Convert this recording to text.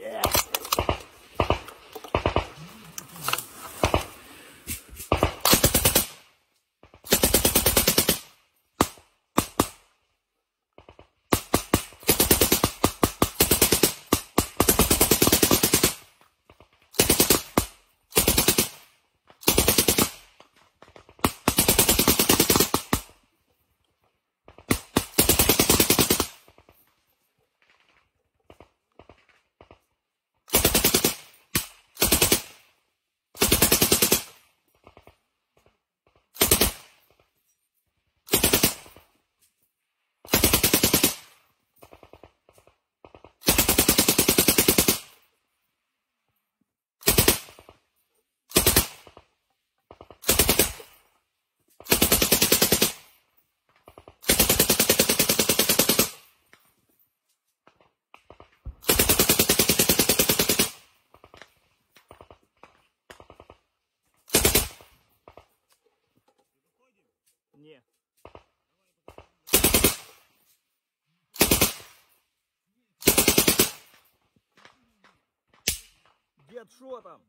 Yeah. Ні. Дед, що там?